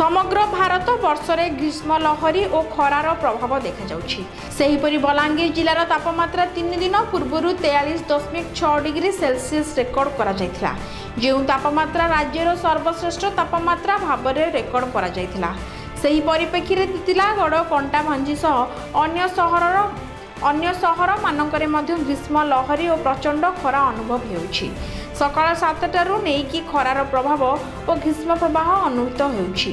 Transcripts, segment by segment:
সমগ্র ভারত বর্ষরে গ্রীষ্ম লহরি ও খরার প্রভাব দেখাযাচ্ছে সেইপরি বলাঙ্গীর জেলার তাপমাত্রা তিন দিন পূর্বর তেয়াশ দশমিক ছ ডিগ্রি সেলসিয়াস রেকর্ড করা যাইছিলা যে তাপমাত্রা রাজ্যের সর্বশ্রেষ্ঠ তাপমাত্রা ভাবে রেকর্ড করা যাইছিলা সেই পরিপ্রেক্ষীরে তিতলাগড় কণ্টাভাঞ্জি সহ অন্য সহরর ଅନ୍ୟ ସହରମାନଙ୍କରେ ମଧ୍ୟ ଗ୍ରୀଷ୍ମ ଲହରୀ ଓ ପ୍ରଚଣ୍ଡ ଖରା ଅନୁଭବ ହେଉଛି ସକାଳ ସାତଟାରୁ ନେଇକି ଖରାର ପ୍ରଭାବ ଓ ଗ୍ରୀଷ୍ମ ପ୍ରବାହ ଅନୁଭୂତ ହେଉଛି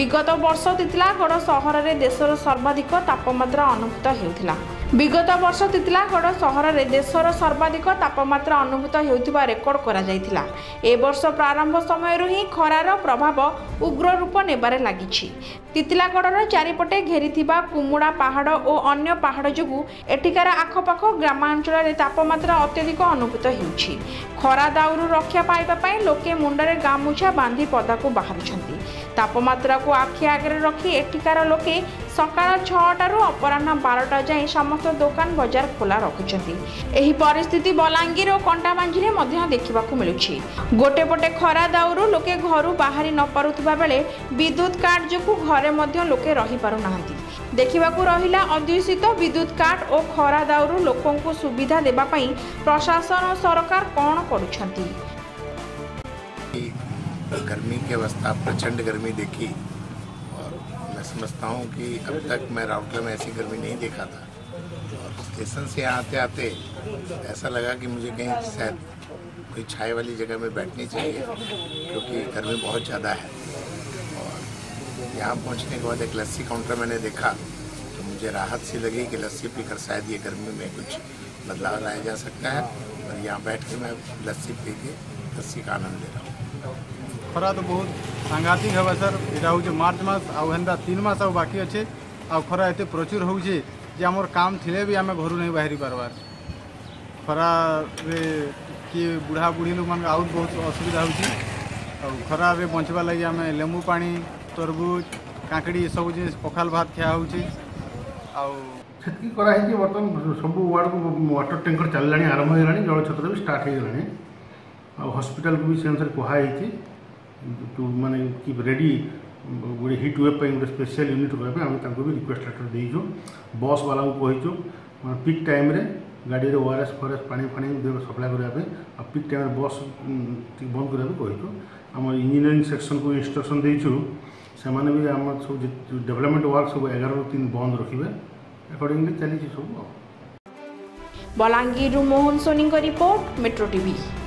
ବିଗତ ବର୍ଷ ତିତିଲାଗଡ଼ ସହରରେ ଦେଶର ସର୍ବାଧିକ ତାପମାତ୍ରା ଅନୁଭୂତ ହେଉଥିଲା ବିଗତ ବର୍ଷ ତିତିଲାଗଡ଼ ସହରରେ ଦେଶର ସର୍ବାଧିକ ତାପମାତ୍ରା ଅନୁଭୂତ ହେଉଥିବା ରେକର୍ଡ କରାଯାଇଥିଲା ଏ ବର୍ଷ ପ୍ରାରମ୍ଭ ସମୟରୁ ହିଁ ଖରାର ପ୍ରଭାବ উগ্র রূপ ନେବାରେ ଲାଗିଛି ତିତିଲାଗଡ଼ର ଚାରିପଟେ ଘେରିଥିବା କୁମୁଡ଼ା ପାହାଡ଼ ଓ ଅନ୍ୟ ପାହାଡ଼ ଯୋଗୁଁ ଏଠିକାର ଆଖପାଖ ଗ୍ରାମାଞ୍ଚଳରେ ତାପମାତ୍ରା ଅତ୍ୟଧିକ ଅନୁଭୂତ ହେଉଛି ଖରା ଦାଉରୁ ରକ୍ଷା ପାଇବା ପାଇଁ ଲୋକେ ମୁଣ୍ଡରେ ଗାମୁଛା ବାନ୍ଧି ପଦାକୁ ବାହାରୁଛନ୍ତି ତାପମାତ୍ରାକୁ ଆଖି ଆଗରେ ରଖି ଏଠିକାର ଲୋକେ ସକାଳ ଛଅଟାରୁ ଅପରାହ୍ନ ବାରଟା ଯାଏଁ ସମସ୍ତ ଦୋକାନ ବଜାର ଖୋଲା ରଖୁଛନ୍ତି ଏହି ପରିସ୍ଥିତି ବଲାଙ୍ଗୀର ଓ କଣ୍ଟାବାଞ୍ଜିରେ ମଧ୍ୟ ଦେଖିବାକୁ ମିଳୁଛି ଗୋଟେ ପଟେ ଖରା ଦାଉରୁ ଲୋକେ ଘରୁ ବାହାରି ନ ପାରୁଥିବା ବେଳେ ବିଦ୍ୟୁତ କାଟ ଯୋଗୁଁ ଘରେ ମଧ୍ୟ ଲୋକେ ରହିପାରୁନାହାନ୍ତି ଦେଖିବାକୁ ରହିଲା ଅଧ୍ୟୁଷିତ ବିଦ୍ୟୁତ କାଟ ଓ ଖରା ଦାଉରୁ ଲୋକଙ୍କୁ ସୁବିଧା ଦେବା ପାଇଁ ପ୍ରଶାସନ ଓ ସରକାର କ'ଣ କରୁଛନ୍ତି गर्मी की अवस्था प्रचंड गर्मी देखी समझता हूँ कि अब तक मैं राउटला में ऐसी गर्मी नहीं देखा था और स्टेशन से आते आते ऐसा लगा कि मुझे कहीं शायद कोई छाए वाली जगह में बैठनी चाहिए क्योंकि गर्मी बहुत ज़्यादा है और यहाँ पहुँचने के बाद एक लस्सी काउंटर मैंने देखा तो मुझे राहत सी लगी कि लस्सी पीकर शायद ये गर्मी में कुछ बदलाव लाया जा सकता है और यहाँ बैठ के मैं लस्सी पी के लस्सी का आनंद ले रहा हूँ खरा तो बहुत सांघातिक हवा सर यहाँ हूँ मार्च मस आंदा तीन मस आकी अच्छे आरा एत प्रचुर हो आम काम थे भी आम घर नहीं बाहरी पार्बार खरारे किए बुढ़ा बुढ़ी लोक मान बहुत असुविधा हो खरारे बचवा लगी आम लेमु पा तरबुज काकड़ी सब जिन पखाल भात खिया होती कराई बर्तमान सब वार्ड को व्टर टैंकर चल आरंभ हो जल छत भी स्टार्ट हो हस्पिटा को भी से अनुसार कहुई টু মানে কি রেডি হিট ওয়েপ স্পেশাল ইউনিট আমি তাকো রিকোয়েস্ট দিতে যো বস ওয়ালা কইছো পিক টাইম রে গাড়ি রে ওআরএস ফরেস্ট পানি পানি সাপ্লাই করা পে পিক টাইম বস বন্ধ করা কইতো আমা ইঞ্জিনিয়ারিং সেকশন কো ইন্সট্রাকশন দেইছো সেmane বি আমা ডেভেলপমেন্ট ওয়ার্ক 11 3 বন্ধ রাখিব अकॉर्डिंगली চলি যি সব বোলাঙ্গি র মোহন সনিং গ রিপোর্ট মেট্রো টিভি